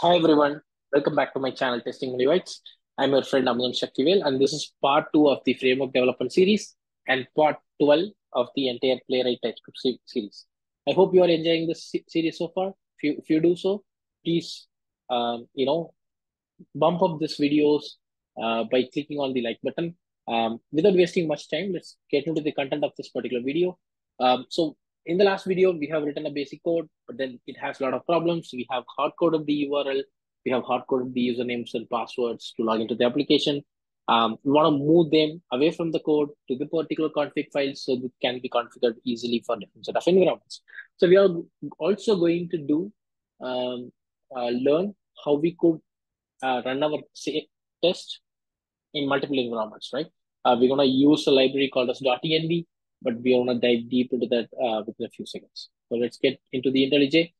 Hi everyone, welcome back to my channel Testing Mini Bytes. I'm your friend Amuthan Sakthivel and this is part 2 of the framework development series and part 12 of the entire Playwright TypeScript series. I hope you are enjoying this series so far. If you, if you do so, please, um, you know, bump up this videos uh, by clicking on the like button. Um, without wasting much time, let's get into the content of this particular video. Um, so in the last video, we have written a basic code, but then it has a lot of problems. We have hard coded the URL. We have hard coded the usernames and passwords to log into the application. Um, we want to move them away from the code to the particular config files so that can be configured easily for different set of environments. So we are also going to do um, uh, learn how we could uh, run our test in multiple environments, right? Uh, we're going to use a library called as .env but we want to dive deep into that uh, within a few seconds. So let's get into the IntelliJ.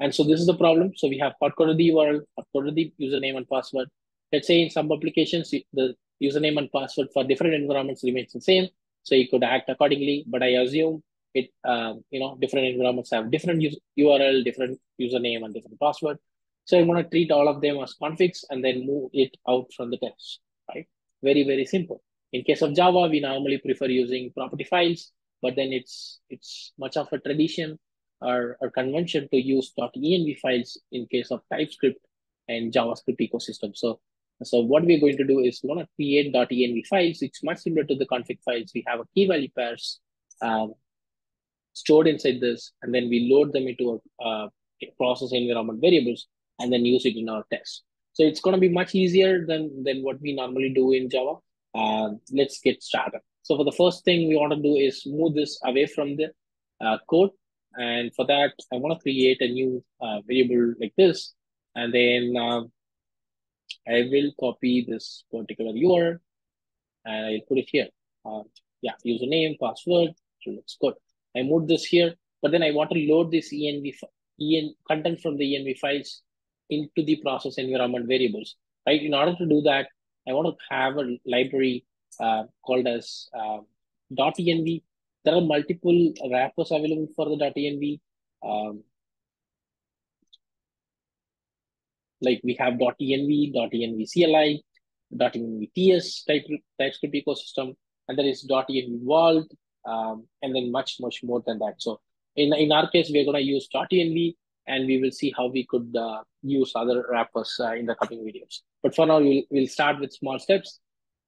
And so this is the problem. So we have hard-coded the URL, hard-coded the username and password. Let's say in some applications, the username and password for different environments remains the same. So you could act accordingly, but I assume it, um, you know, different environments have different URL, different username and different password. So I'm going to treat all of them as configs and then move it out from the test, right? Very, very simple. In case of Java, we normally prefer using property files, but then it's it's much of a tradition or, or convention to use .env files in case of TypeScript and JavaScript ecosystem. So, so what we're going to do is we're going to create .env files. It's much similar to the config files. We have a key value pairs um, stored inside this, and then we load them into a, process environment variables and then use it in our test. So it's going to be much easier than, than what we normally do in Java. Uh, let's get started. So for the first thing we want to do is move this away from the uh, code. And for that, I want to create a new uh, variable like this. And then um, I will copy this particular URL and I'll put it here. Uh, yeah, username, password, so looks good. I moved this here, but then I want to load this env, en, content from the env files into the process environment variables. Right. In order to do that, I want to have a library uh, called as uh, .env. There are multiple wrappers available for the .env. Um, like we have .env, .env CLI, .env TS type TypeScript ecosystem, and there is .env Vault, um, and then much, much more than that. So in, in our case, we're going to use .env, and we will see how we could uh, use other wrappers uh, in the coming videos. But for now, we'll, we'll start with small steps.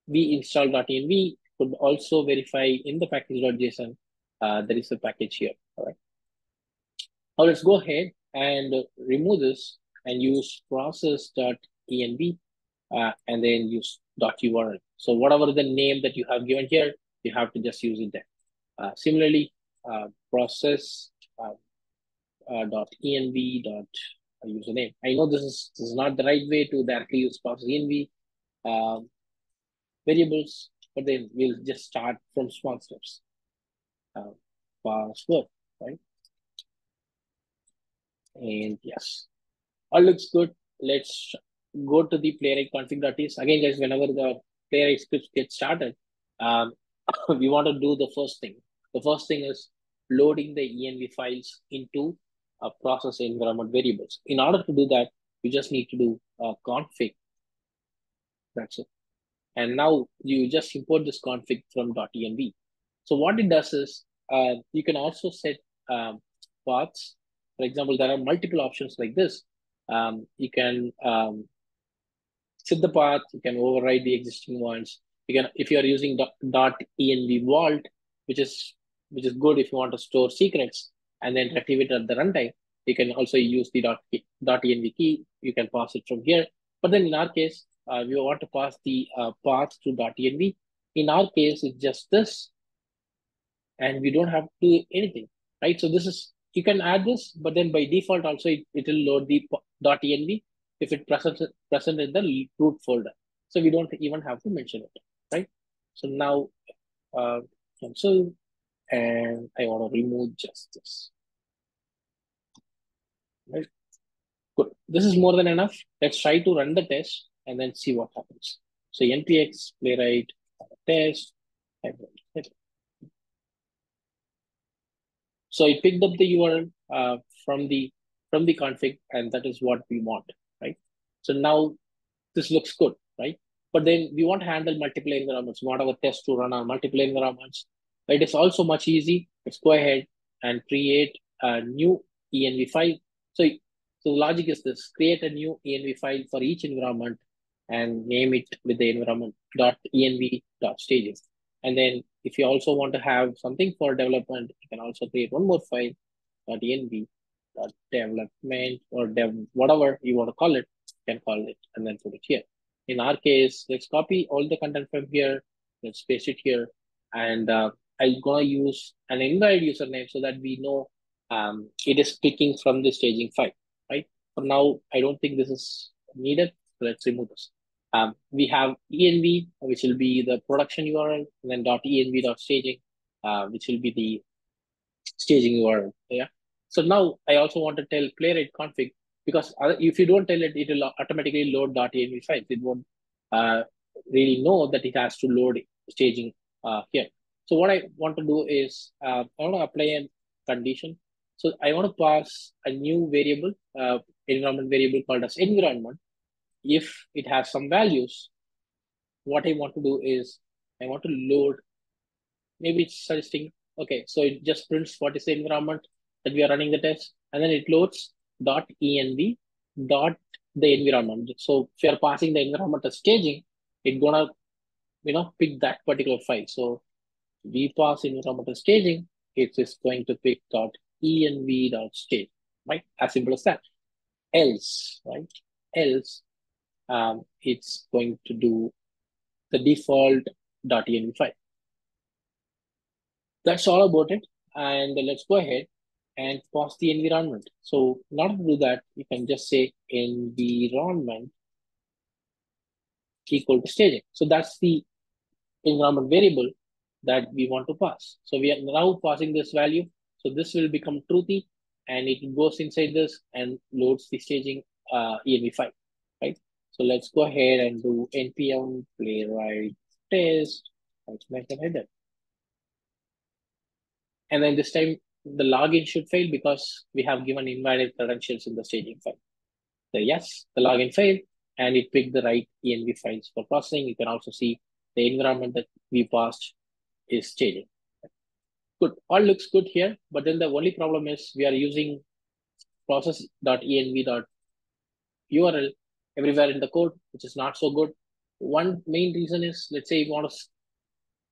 We install install.env could also verify in the package.json, uh, there is a package here, all right? Now let's go ahead and remove this and use process.env uh, and then use dot .url. So whatever the name that you have given here, you have to just use it there. Uh, similarly, uh, process uh, uh, dot env dot username. I know this is this is not the right way to directly use process env um, variables, but then we'll just start from small steps. Uh, password, right? And yes, all looks good. Let's go to the playwright config.ts. Again, guys, whenever the playwright scripts get started, um, we want to do the first thing. The first thing is loading the env files into uh, process environment variables. In order to do that, you just need to do a config. That's it. And now you just import this config from .env. So what it does is uh, you can also set um, paths. For example, there are multiple options like this. Um, you can um, set the path. You can override the existing ones. You can, if you are using .env vault, which is which is good if you want to store secrets and then retrieve it at the runtime. You can also use the dot, dot env key. You can pass it from here. But then in our case, uh, we want to pass the uh, path to dot env. In our case, it's just this, and we don't have to do anything, right? So this is you can add this, but then by default also it, it will load the dot env if it present present in the root folder. So we don't even have to mention it, right? So now uh, cancel, and I want to remove just this. Right. Good. This is more than enough. Let's try to run the test and then see what happens. So npx playwright test. So it picked up the URL uh, from the from the config, and that is what we want, right? So now this looks good, right? But then we want to handle multiple environments. We want our test to run on multiple environments. It is also much easy. Let's go ahead and create a new env file. So, so the logic is this, create a new env file for each environment and name it with the environment env stages. And then if you also want to have something for development, you can also create one more file env development or dev whatever you want to call it, you can call it and then put it here. In our case, let's copy all the content from here. Let's paste it here. And uh, I'm gonna use an invalid username so that we know um, it is picking from the staging file, right? For now, I don't think this is needed. So let's remove this. Um, we have env, which will be the production URL, and then dot env dot staging, uh, which will be the staging URL. Yeah. So now I also want to tell playwright config because if you don't tell it, it will automatically load .env files. It won't uh, really know that it has to load staging uh, here. So what I want to do is uh, I want to apply a condition. So I want to pass a new variable, uh, environment variable called as environment. If it has some values, what I want to do is I want to load, maybe it's suggesting, okay, so it just prints what is the environment that we are running the test, and then it loads dot env dot the environment. So if you're passing the environment as staging, it's gonna you know pick that particular file. So we pass environment as staging, it is going to pick dot env dot stage, right? As simple as that. Else, right? Else, um, it's going to do the default dot env file. That's all about it. And let's go ahead and pass the environment. So in order to do that, you can just say environment equal to staging. So that's the environment variable that we want to pass. So we are now passing this value. So this will become truthy and it goes inside this and loads the staging uh, env file, right? So let's go ahead and do npm playwright test. Let's make a header. And then this time the login should fail because we have given invalid credentials in the staging file. So yes, the login failed and it picked the right env files for processing. You can also see the environment that we passed is staging. Good, all looks good here, but then the only problem is we are using process.env.url everywhere in the code, which is not so good. One main reason is, let's say you want to,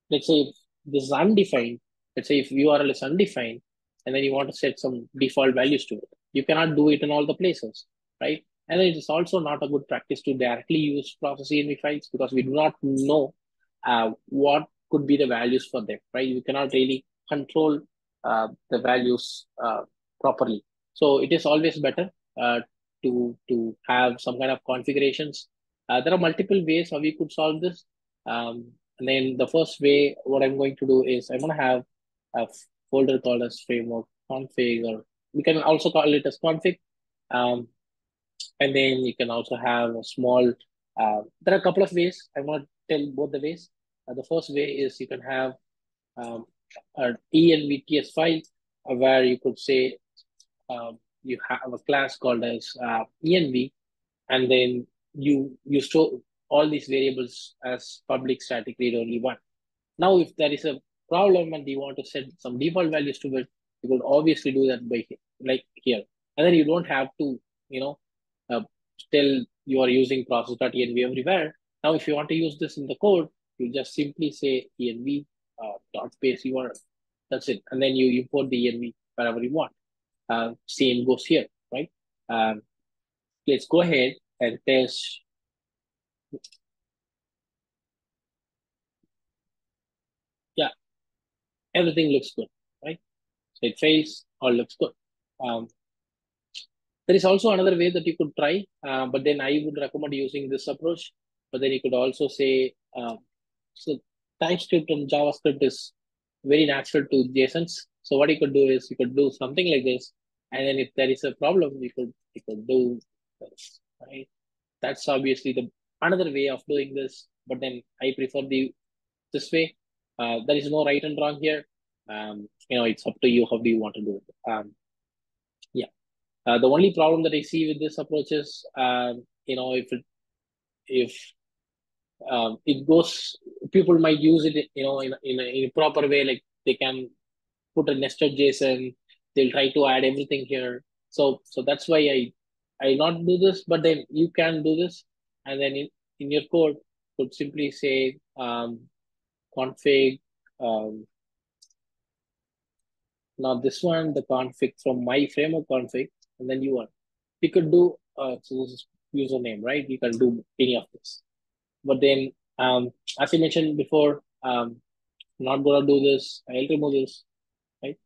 let's say this is undefined, let's say if URL is undefined, and then you want to set some default values to it. You cannot do it in all the places, right? And it is also not a good practice to directly use process env files because we do not know uh, what could be the values for them, right? You cannot really control uh, the values uh, properly. So it is always better uh, to, to have some kind of configurations. Uh, there are multiple ways how we could solve this. Um, and then the first way, what I'm going to do is I'm going to have a folder called as framework config, or we can also call it as config. Um, and then you can also have a small, uh, there are a couple of ways. I want to tell both the ways. Uh, the first way is you can have um, an envts file where you could say um, you have a class called as uh, env, and then you you store all these variables as public static read only one. Now, if there is a problem and you want to set some default values to it, you could obviously do that by like here. And then you don't have to, you know, uh, tell you are using process.env everywhere. Now, if you want to use this in the code, you just simply say env uh, dot base URL. That's it. And then you import the env wherever you want. Uh, same goes here, right? Um, let's go ahead and test Yeah, everything looks good, right? So it fails, all looks good. Um, there is also another way that you could try, uh, but then I would recommend using this approach. But then you could also say, um, so TypeScript and JavaScript is very natural to JSONs. So what you could do is you could do something like this, and then if there is a problem, you could you could do this, right? That's obviously the another way of doing this. But then I prefer the this way uh, there is no right and wrong here. Um, you know, it's up to you. How do you want to do it? Um, yeah. Uh, the only problem that I see with this approach is, um, you know, if it, if um, it goes, people might use it, you know, in, in, a, in a proper way, like they can put a nested JSON, they'll try to add everything here. So, so that's why I, I not do this, but then you can do this. And then in, in your code, could simply say um, config, um, now this one, the config from my framework config, and then you want. You could do, uh, so this is username, right? You can do any of this. But then, um, as I mentioned before, um, not gonna do this. I'll remove this, right?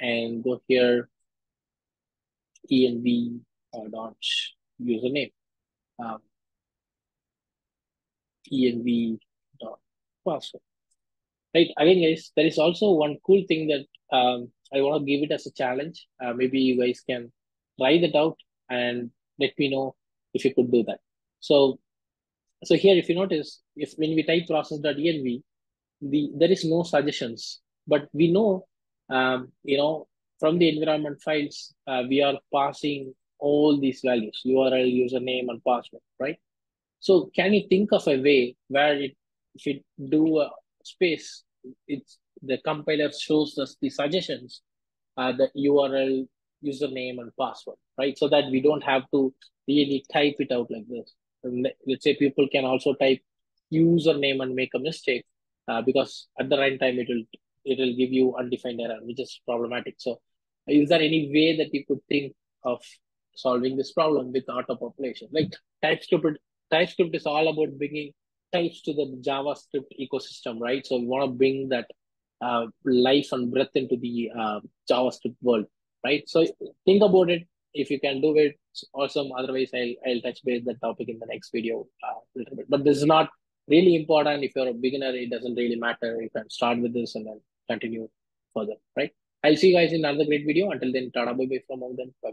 And go here, env uh, dot username, um, env dot password. Right. Again, guys, there is also one cool thing that um, I want to give it as a challenge. Uh, maybe you guys can try that out and let me know if you could do that. So, so here, if you notice, if when we type process.env, the there is no suggestions, but we know, um, you know, from the environment files, uh, we are passing all these values, URL, username, and password, right? So can you think of a way where it, if you do a space, it's the compiler shows us the suggestions, uh, the URL, username, and password, right? So that we don't have to really type it out like this. Let's say people can also type username and make a mistake uh, because at the right time it will it will give you undefined error, which is problematic. So, is there any way that you could think of solving this problem with auto population? Like TypeScript, TypeScript is all about bringing types to the JavaScript ecosystem, right? So we want to bring that uh, life and breath into the uh, JavaScript world, right? So think about it. If you can do it, awesome. Otherwise, I'll I'll touch base that topic in the next video uh, a little bit. But this is not really important. If you're a beginner, it doesn't really matter. You can start with this and then continue further, right? I'll see you guys in another great video. Until then, tada bye bye from all them. Bye bye.